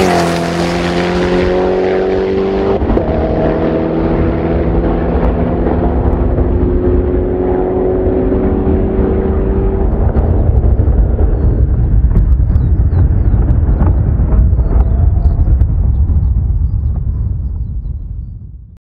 Oh.